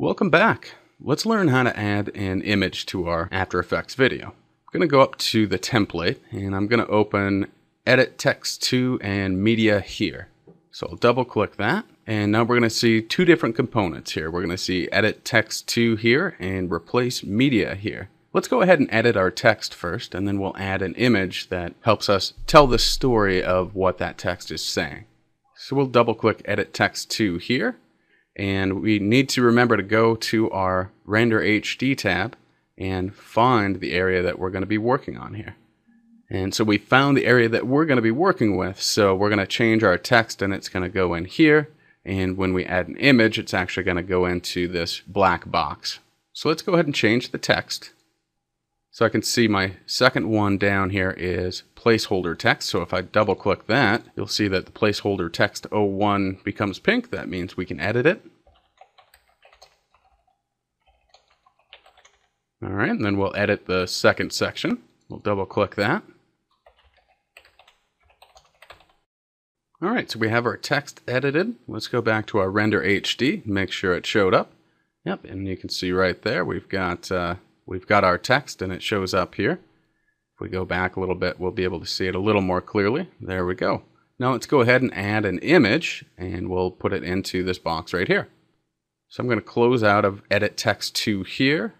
Welcome back. Let's learn how to add an image to our After Effects video. I'm going to go up to the template and I'm going to open Edit Text to and Media here. So I'll double click that and now we're going to see two different components here. We're going to see Edit Text to here and Replace Media here. Let's go ahead and edit our text first and then we'll add an image that helps us tell the story of what that text is saying. So we'll double click Edit Text to here and we need to remember to go to our Render HD tab and find the area that we're going to be working on here. And so we found the area that we're going to be working with. So we're going to change our text and it's going to go in here. And when we add an image, it's actually going to go into this black box. So let's go ahead and change the text. So I can see my second one down here is placeholder text. So if I double click that, you'll see that the placeholder text 01 becomes pink. That means we can edit it. All right, and then we'll edit the second section. We'll double click that. All right, so we have our text edited. Let's go back to our render HD, make sure it showed up. Yep, and you can see right there, we've got, uh, we've got our text and it shows up here. If we go back a little bit, we'll be able to see it a little more clearly. There we go. Now let's go ahead and add an image and we'll put it into this box right here. So I'm going to close out of edit text to here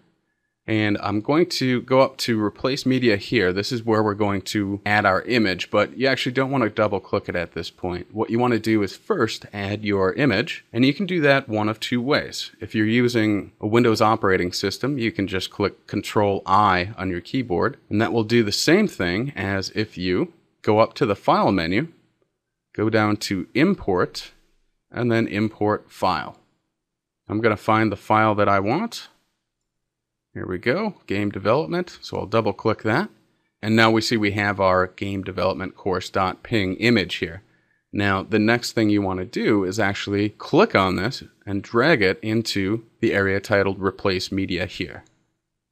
and I'm going to go up to replace media here. This is where we're going to add our image, but you actually don't want to double click it at this point. What you want to do is first add your image, and you can do that one of two ways. If you're using a Windows operating system, you can just click Control I on your keyboard, and that will do the same thing as if you go up to the File menu, go down to Import, and then Import File. I'm going to find the file that I want. Here we go, game development. So I'll double click that. And now we see we have our game development course.png image here. Now, the next thing you want to do is actually click on this and drag it into the area titled Replace Media Here.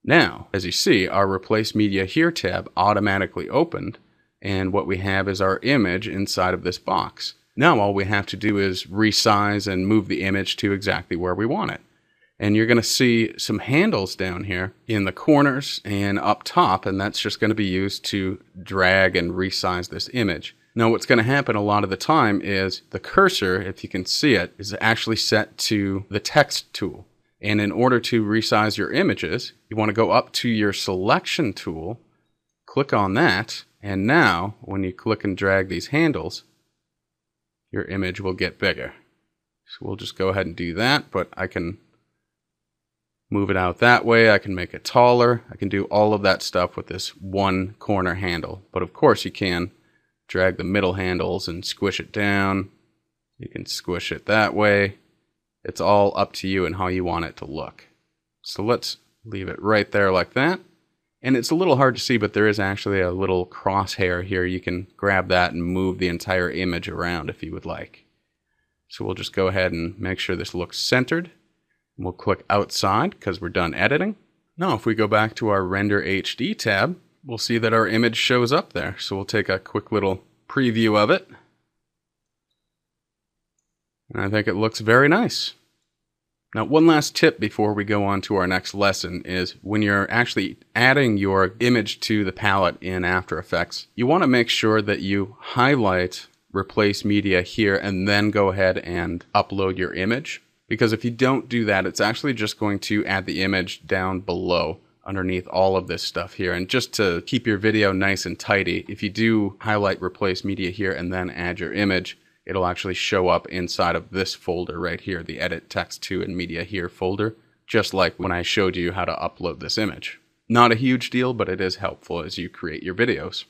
Now, as you see, our Replace Media Here tab automatically opened, and what we have is our image inside of this box. Now all we have to do is resize and move the image to exactly where we want it and you're going to see some handles down here in the corners and up top, and that's just going to be used to drag and resize this image. Now what's going to happen a lot of the time is the cursor, if you can see it, is actually set to the text tool. And in order to resize your images, you want to go up to your selection tool, click on that, and now when you click and drag these handles, your image will get bigger. So we'll just go ahead and do that, but I can move it out that way. I can make it taller. I can do all of that stuff with this one corner handle. But of course you can drag the middle handles and squish it down. You can squish it that way. It's all up to you and how you want it to look. So let's leave it right there like that. And it's a little hard to see, but there is actually a little crosshair here. You can grab that and move the entire image around if you would like. So we'll just go ahead and make sure this looks centered. We'll click outside because we're done editing. Now if we go back to our render HD tab, we'll see that our image shows up there. So we'll take a quick little preview of it. And I think it looks very nice. Now, one last tip before we go on to our next lesson is when you're actually adding your image to the palette in After Effects, you want to make sure that you highlight replace media here and then go ahead and upload your image because if you don't do that, it's actually just going to add the image down below underneath all of this stuff here. And just to keep your video nice and tidy, if you do highlight replace media here and then add your image, it'll actually show up inside of this folder right here, the edit text to and media here folder, just like when I showed you how to upload this image. Not a huge deal, but it is helpful as you create your videos.